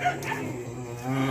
えー